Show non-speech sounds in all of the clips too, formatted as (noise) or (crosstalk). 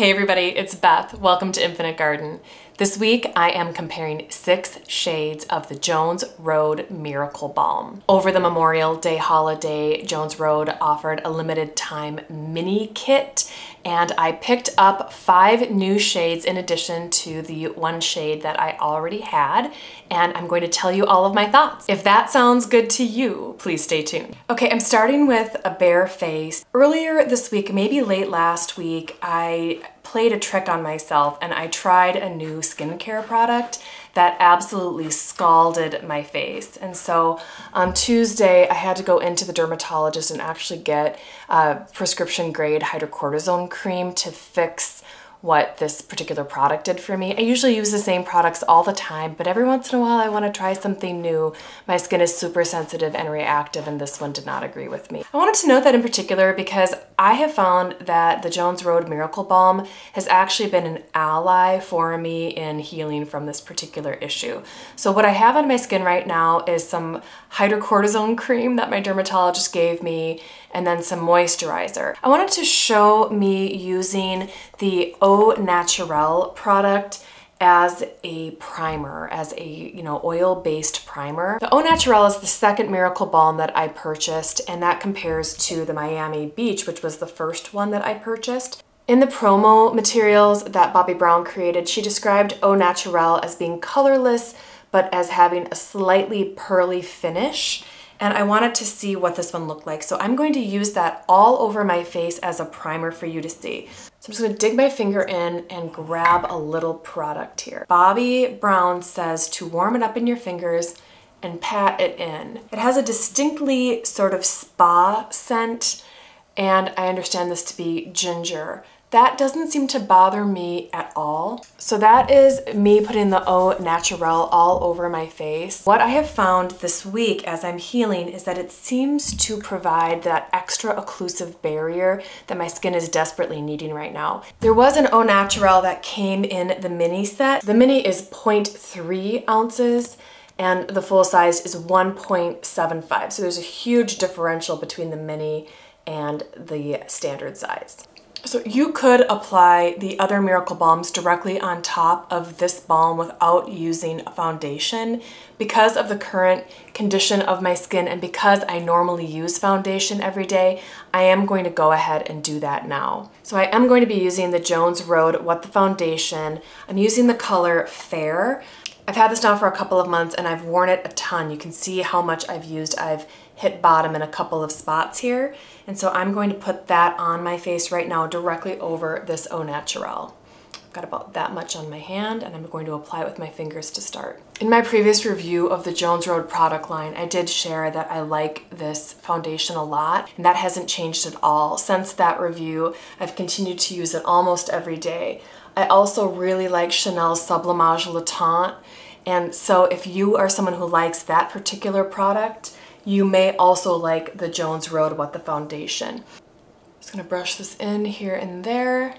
Hey everybody, it's Beth. Welcome to Infinite Garden. This week I am comparing six shades of the Jones Road Miracle Balm. Over the Memorial Day holiday, Jones Road offered a limited time mini kit and I picked up five new shades in addition to the one shade that I already had and I'm going to tell you all of my thoughts. If that sounds good to you, please stay tuned. Okay, I'm starting with a bare face. Earlier this week, maybe late last week, I played a trick on myself and I tried a new skincare product that absolutely scalded my face. And so on Tuesday, I had to go into the dermatologist and actually get uh, a prescription grade hydrocortisone cream to fix what this particular product did for me. I usually use the same products all the time, but every once in a while I want to try something new. My skin is super sensitive and reactive and this one did not agree with me. I wanted to note that in particular because I have found that the Jones Road Miracle Balm has actually been an ally for me in healing from this particular issue. So what I have on my skin right now is some hydrocortisone cream that my dermatologist gave me and then some moisturizer. I wanted to show me using the Au Naturel product as a primer, as a, you know, oil-based primer. The Au Naturel is the second Miracle Balm that I purchased, and that compares to the Miami Beach, which was the first one that I purchased. In the promo materials that Bobbi Brown created, she described Au Naturel as being colorless, but as having a slightly pearly finish and I wanted to see what this one looked like. So I'm going to use that all over my face as a primer for you to see. So I'm just gonna dig my finger in and grab a little product here. Bobbi Brown says to warm it up in your fingers and pat it in. It has a distinctly sort of spa scent and I understand this to be ginger. That doesn't seem to bother me at all. So that is me putting the Au Naturel all over my face. What I have found this week as I'm healing is that it seems to provide that extra occlusive barrier that my skin is desperately needing right now. There was an Au Naturel that came in the mini set. The mini is 0.3 ounces and the full size is 1.75. So there's a huge differential between the mini and the standard size. So you could apply the other Miracle Balms directly on top of this balm without using a foundation. Because of the current condition of my skin and because I normally use foundation every day, I am going to go ahead and do that now. So I am going to be using the Jones Road What the Foundation. I'm using the color Fair. I've had this now for a couple of months and I've worn it a ton. You can see how much I've used. I've hit bottom in a couple of spots here. And so I'm going to put that on my face right now directly over this Au Naturel. I've got about that much on my hand and I'm going to apply it with my fingers to start. In my previous review of the Jones Road product line, I did share that I like this foundation a lot and that hasn't changed at all. Since that review, I've continued to use it almost every day. I also really like Chanel's Sublimage Le and so if you are someone who likes that particular product, you may also like the Jones Road What the Foundation. Just gonna brush this in here and there.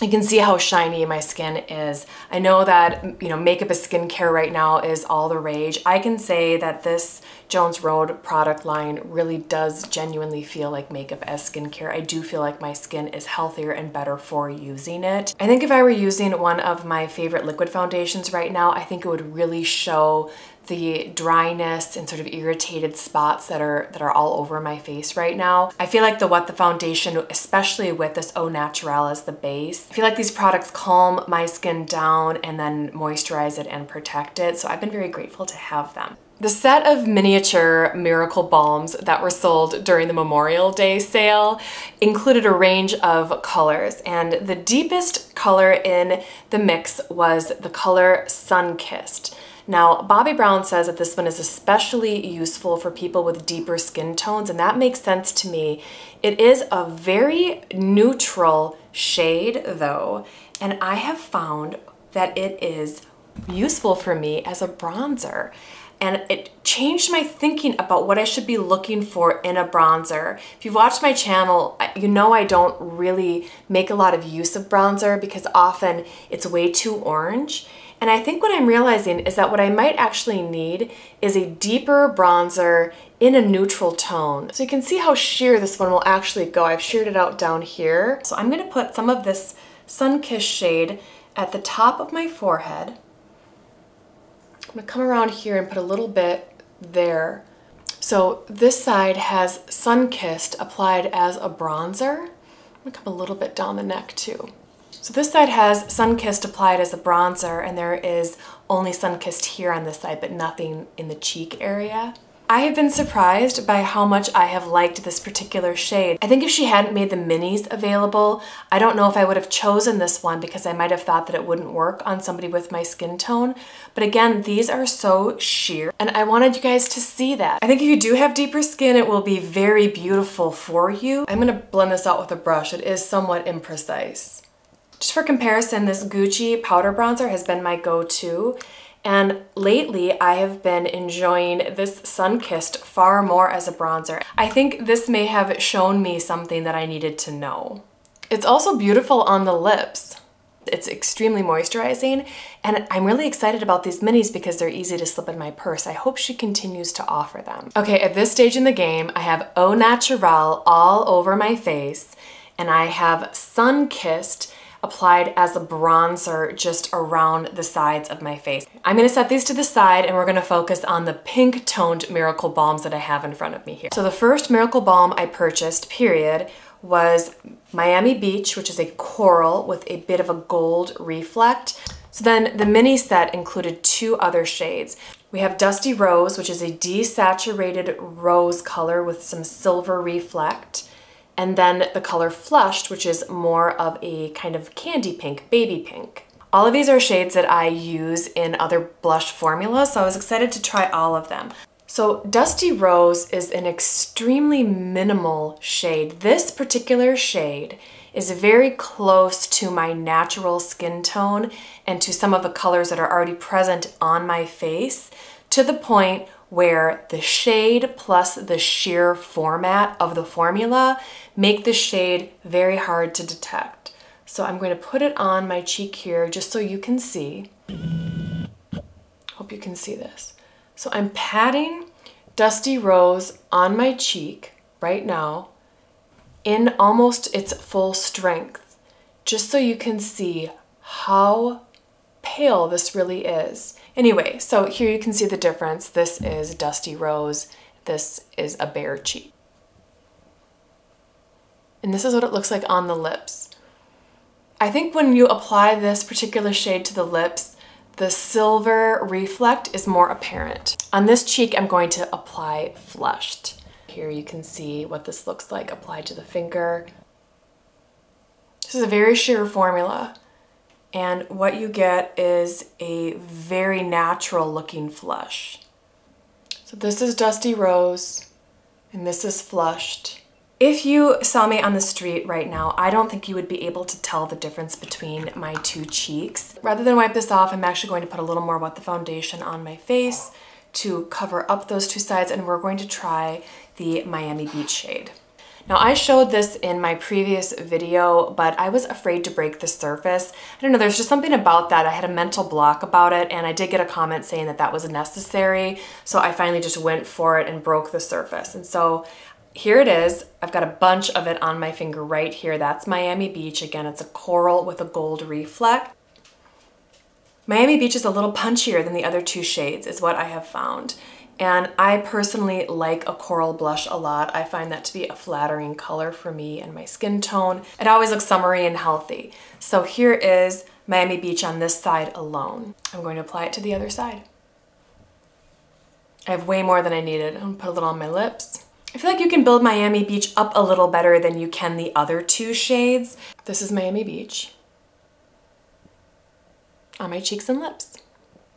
You can see how shiny my skin is. I know that, you know, makeup is skincare right now is all the rage. I can say that this Jones Road product line really does genuinely feel like makeup as skincare. I do feel like my skin is healthier and better for using it. I think if I were using one of my favorite liquid foundations right now, I think it would really show the dryness and sort of irritated spots that are that are all over my face right now. I feel like the What the Foundation, especially with this Au Naturel as the base, I feel like these products calm my skin down and then moisturize it and protect it. So I've been very grateful to have them. The set of miniature Miracle Balms that were sold during the Memorial Day sale included a range of colors and the deepest color in the mix was the color Sun-Kissed. Now, Bobbi Brown says that this one is especially useful for people with deeper skin tones, and that makes sense to me. It is a very neutral shade though, and I have found that it is useful for me as a bronzer and it changed my thinking about what I should be looking for in a bronzer. If you've watched my channel, you know I don't really make a lot of use of bronzer because often it's way too orange. And I think what I'm realizing is that what I might actually need is a deeper bronzer in a neutral tone. So you can see how sheer this one will actually go. I've sheared it out down here. So I'm gonna put some of this Sun-Kissed shade at the top of my forehead. I'm gonna come around here and put a little bit there. So this side has Sun-Kissed applied as a bronzer. I'm gonna come a little bit down the neck too. So this side has Sun-Kissed applied as a bronzer and there is only Sun-Kissed here on this side, but nothing in the cheek area. I have been surprised by how much I have liked this particular shade. I think if she hadn't made the minis available, I don't know if I would have chosen this one because I might have thought that it wouldn't work on somebody with my skin tone. But again, these are so sheer and I wanted you guys to see that. I think if you do have deeper skin, it will be very beautiful for you. I'm gonna blend this out with a brush. It is somewhat imprecise. Just for comparison, this Gucci powder bronzer has been my go-to and lately I have been enjoying this Sun-Kissed far more as a bronzer. I think this may have shown me something that I needed to know. It's also beautiful on the lips. It's extremely moisturizing and I'm really excited about these minis because they're easy to slip in my purse. I hope she continues to offer them. Okay, at this stage in the game, I have Au Naturel all over my face and I have Sun-Kissed applied as a bronzer just around the sides of my face. I'm gonna set these to the side and we're gonna focus on the pink toned Miracle Balms that I have in front of me here. So the first Miracle Balm I purchased, period, was Miami Beach, which is a coral with a bit of a gold reflect. So then the mini set included two other shades. We have Dusty Rose, which is a desaturated rose color with some silver reflect and then the color Flushed, which is more of a kind of candy pink, baby pink. All of these are shades that I use in other blush formulas, so I was excited to try all of them. So Dusty Rose is an extremely minimal shade. This particular shade is very close to my natural skin tone and to some of the colors that are already present on my face to the point where the shade plus the sheer format of the formula make the shade very hard to detect. So I'm going to put it on my cheek here just so you can see. Hope you can see this. So I'm patting Dusty Rose on my cheek right now in almost its full strength, just so you can see how pale this really is. Anyway, so here you can see the difference. This is Dusty Rose. This is a bare cheek. And this is what it looks like on the lips. I think when you apply this particular shade to the lips, the silver reflect is more apparent. On this cheek, I'm going to apply Flushed. Here you can see what this looks like applied to the finger. This is a very sheer formula. And what you get is a very natural looking flush. So this is Dusty Rose and this is Flushed. If you saw me on the street right now, I don't think you would be able to tell the difference between my two cheeks. Rather than wipe this off, I'm actually going to put a little more What the Foundation on my face to cover up those two sides and we're going to try the Miami Beach shade. Now I showed this in my previous video, but I was afraid to break the surface. I don't know, there's just something about that. I had a mental block about it and I did get a comment saying that that was necessary. So I finally just went for it and broke the surface. And so here it is. I've got a bunch of it on my finger right here. That's Miami Beach. Again, it's a coral with a gold reflect. Miami Beach is a little punchier than the other two shades is what I have found. And I personally like a coral blush a lot. I find that to be a flattering color for me and my skin tone. It always looks summery and healthy. So here is Miami Beach on this side alone. I'm going to apply it to the other side. I have way more than I needed. I'm gonna put a little on my lips. I feel like you can build Miami Beach up a little better than you can the other two shades. This is Miami Beach on my cheeks and lips.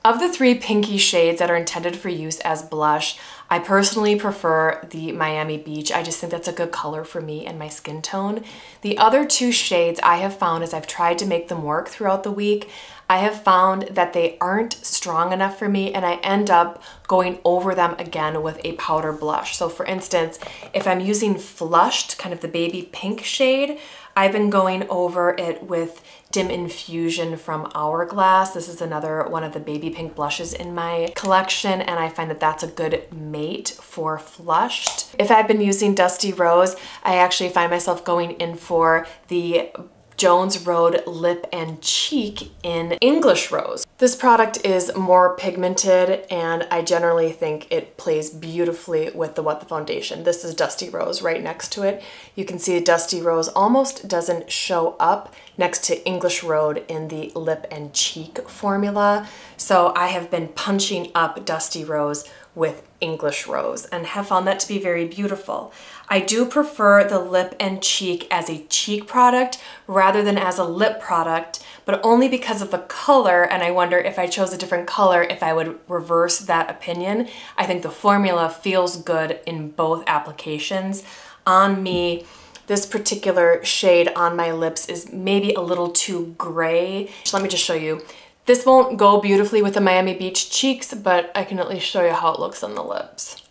Of the three pinky shades that are intended for use as blush, I personally prefer the Miami Beach. I just think that's a good color for me and my skin tone. The other two shades I have found as I've tried to make them work throughout the week, I have found that they aren't strong enough for me and I end up going over them again with a powder blush. So for instance, if I'm using Flushed, kind of the baby pink shade, I've been going over it with Dim Infusion from Hourglass. This is another one of the baby pink blushes in my collection and I find that that's a good mate for Flushed. If I've been using Dusty Rose, I actually find myself going in for the Jones Road Lip and Cheek in English Rose. This product is more pigmented and I generally think it plays beautifully with the What the Foundation. This is Dusty Rose right next to it. You can see Dusty Rose almost doesn't show up next to English Rose in the lip and cheek formula. So I have been punching up Dusty Rose with English Rose and have found that to be very beautiful. I do prefer the lip and cheek as a cheek product rather than as a lip product, but only because of the color and I wonder if I chose a different color if I would reverse that opinion. I think the formula feels good in both applications. On me, this particular shade on my lips is maybe a little too gray. Let me just show you. This won't go beautifully with the Miami Beach cheeks, but I can at least show you how it looks on the lips.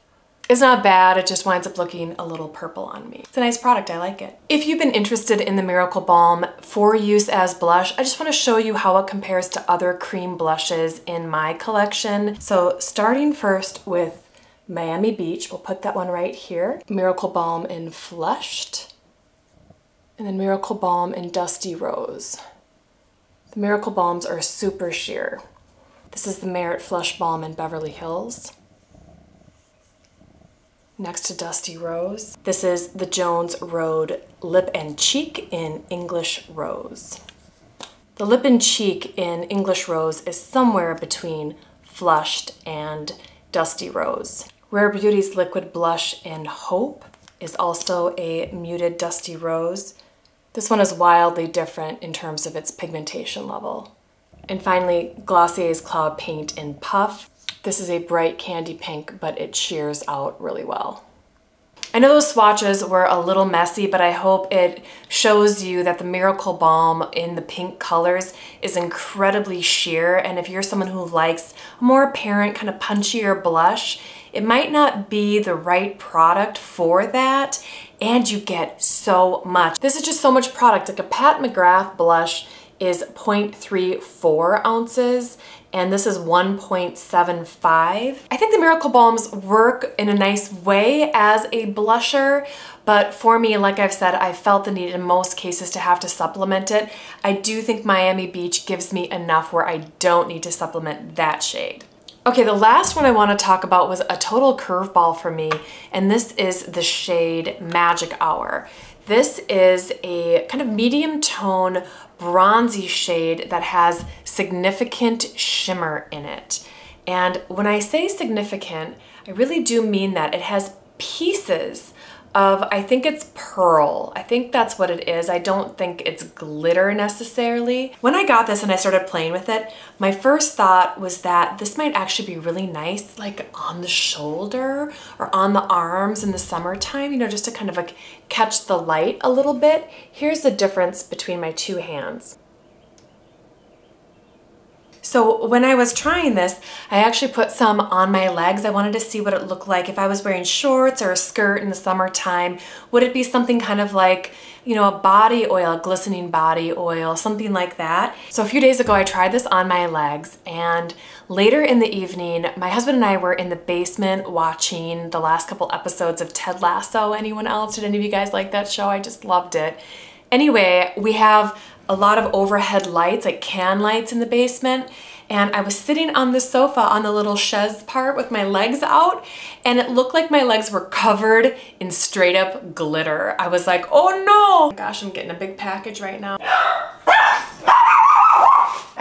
It's not bad, it just winds up looking a little purple on me. It's a nice product, I like it. If you've been interested in the Miracle Balm for use as blush, I just wanna show you how it compares to other cream blushes in my collection. So starting first with Miami Beach, we'll put that one right here. Miracle Balm in Flushed, and then Miracle Balm in Dusty Rose. The Miracle Balms are super sheer. This is the Merit Flush Balm in Beverly Hills. Next to Dusty Rose. This is the Jones Road Lip and Cheek in English Rose. The lip and cheek in English Rose is somewhere between Flushed and Dusty Rose. Rare Beauty's Liquid Blush in Hope is also a muted Dusty Rose. This one is wildly different in terms of its pigmentation level. And finally, Glossier's Cloud Paint in Puff. This is a bright candy pink, but it sheers out really well. I know those swatches were a little messy, but I hope it shows you that the Miracle Balm in the pink colors is incredibly sheer. And if you're someone who likes a more apparent, kind of punchier blush, it might not be the right product for that and you get so much. This is just so much product. Like a Pat McGrath blush is 0.34 ounces and this is 1.75. I think the Miracle Balms work in a nice way as a blusher, but for me, like I've said, I felt the need in most cases to have to supplement it. I do think Miami Beach gives me enough where I don't need to supplement that shade. Okay, the last one I want to talk about was a total curveball for me, and this is the shade Magic Hour. This is a kind of medium tone bronzy shade that has significant shimmer in it. And when I say significant, I really do mean that. It has pieces of, I think it's pearl. I think that's what it is. I don't think it's glitter necessarily. When I got this and I started playing with it, my first thought was that this might actually be really nice like on the shoulder or on the arms in the summertime, you know, just to kind of like catch the light a little bit. Here's the difference between my two hands. So when I was trying this, I actually put some on my legs. I wanted to see what it looked like if I was wearing shorts or a skirt in the summertime. Would it be something kind of like, you know, a body oil, a glistening body oil, something like that. So a few days ago, I tried this on my legs and later in the evening, my husband and I were in the basement watching the last couple episodes of Ted Lasso. Anyone else? Did any of you guys like that show? I just loved it. Anyway, we have a lot of overhead lights, like can lights in the basement. And I was sitting on the sofa on the little chaise part with my legs out and it looked like my legs were covered in straight up glitter. I was like, oh no! Gosh, I'm getting a big package right now.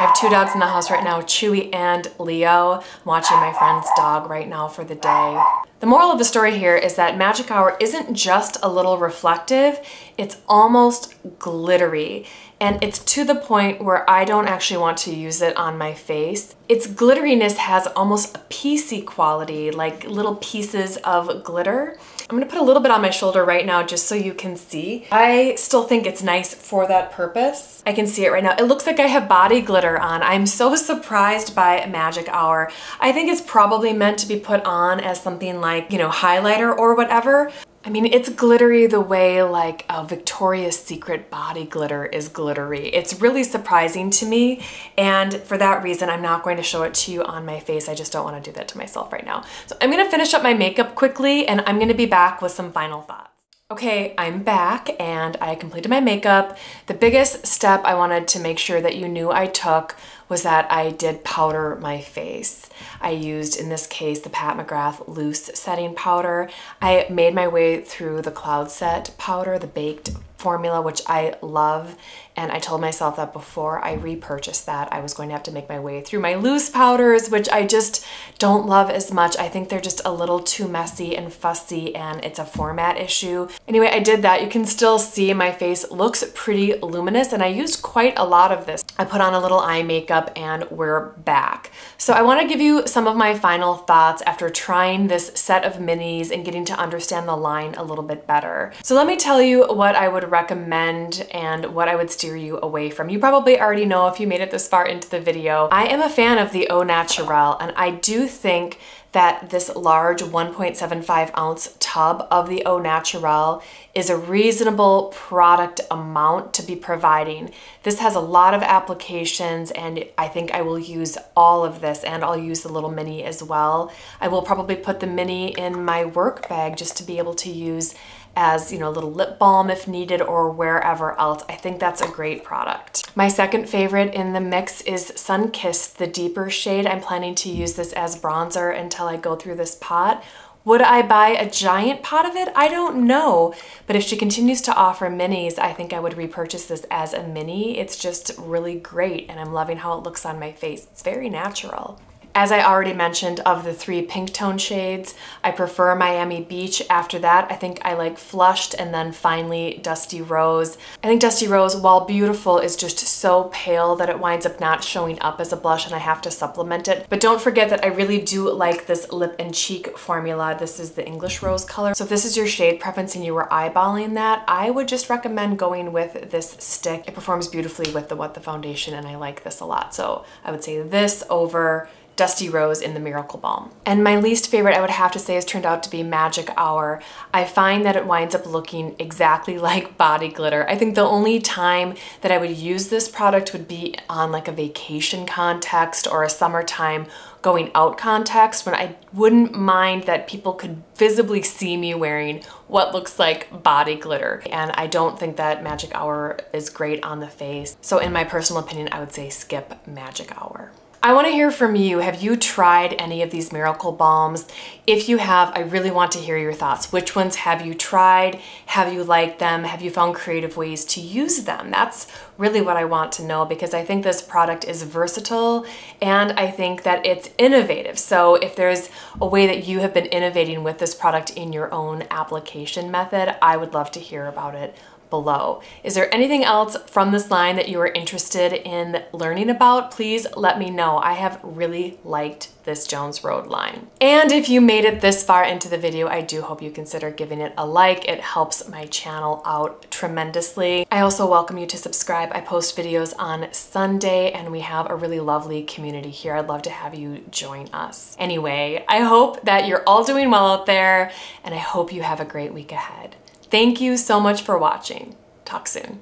I have two dogs in the house right now, Chewy and Leo. I'm watching my friend's dog right now for the day. The moral of the story here is that Magic Hour isn't just a little reflective, it's almost glittery. And it's to the point where I don't actually want to use it on my face. Its glitteriness has almost a piecey quality, like little pieces of glitter. I'm gonna put a little bit on my shoulder right now just so you can see. I still think it's nice for that purpose. I can see it right now. It looks like I have body glitter on. I'm so (laughs) surprised by Magic Hour. I think it's probably meant to be put on as something like, you know, highlighter or whatever, I mean, it's glittery the way like a Victoria's Secret body glitter is glittery. It's really surprising to me. And for that reason, I'm not going to show it to you on my face. I just don't want to do that to myself right now. So I'm going to finish up my makeup quickly and I'm going to be back with some final thoughts. Okay, I'm back and I completed my makeup. The biggest step I wanted to make sure that you knew I took was that I did powder my face. I used, in this case, the Pat McGrath Loose Setting Powder. I made my way through the Cloud Set powder, the baked formula, which I love. And I told myself that before I repurchased that, I was going to have to make my way through my loose powders, which I just don't love as much. I think they're just a little too messy and fussy and it's a format issue. Anyway, I did that. You can still see my face looks pretty luminous and I used quite a lot of this. I put on a little eye makeup and we're back. So I wanna give you some of my final thoughts after trying this set of minis and getting to understand the line a little bit better. So let me tell you what I would recommend and what I would steer you away from. You probably already know if you made it this far into the video. I am a fan of the Au Naturel and I do think that this large 1.75 ounce tub of the Au Naturel is a reasonable product amount to be providing. This has a lot of applications and I think I will use all of this and I'll use the little mini as well. I will probably put the mini in my work bag just to be able to use as, you know, a little lip balm if needed or wherever else. I think that's a great product. My second favorite in the mix is Sunkissed, the deeper shade. I'm planning to use this as bronzer until I go through this pot. Would I buy a giant pot of it? I don't know. But if she continues to offer minis, I think I would repurchase this as a mini. It's just really great and I'm loving how it looks on my face. It's very natural. As I already mentioned, of the three pink tone shades, I prefer Miami Beach. After that, I think I like Flushed and then finally Dusty Rose. I think Dusty Rose, while beautiful, is just so pale that it winds up not showing up as a blush and I have to supplement it. But don't forget that I really do like this lip and cheek formula. This is the English Rose color. So if this is your shade preference and you were eyeballing that, I would just recommend going with this stick. It performs beautifully with the What The Foundation and I like this a lot. So I would say this over Dusty Rose in the Miracle Balm. And my least favorite, I would have to say, has turned out to be Magic Hour. I find that it winds up looking exactly (laughs) like body glitter. I think the only time that I would use this product would be on like a vacation context or a summertime going out context when I wouldn't mind that people could visibly see me wearing what looks like body glitter. And I don't think that Magic Hour is great on the face. So in my personal opinion, I would say skip Magic Hour. I want to hear from you. Have you tried any of these miracle balms? If you have, I really want to hear your thoughts. Which ones have you tried? Have you liked them? Have you found creative ways to use them? That's really what I want to know because I think this product is versatile and I think that it's innovative. So if there's a way that you have been innovating with this product in your own application method, I would love to hear about it below. Is there anything else from this line that you are interested in learning about? Please let me know. I have really liked this Jones Road line. And if you made it this far into the video, I do hope you consider giving it a like. It helps my channel out tremendously. I also welcome you to subscribe. I post videos on Sunday and we have a really lovely community here. I'd love to have you join us. Anyway, I hope that you're all doing well out there and I hope you have a great week ahead. Thank you so much for watching. Talk soon.